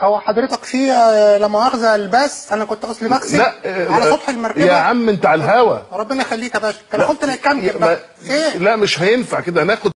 هو حضرتك في آه، لا مؤاخذه الباس؟ أنا كنت اصلي بغسل لا على آه، سطح المركبة. يا عم أنت على الهوا. ربنا يخليك يا باشا. أنا قلت لك كام إيه؟ لا مش هينفع كده. هناخد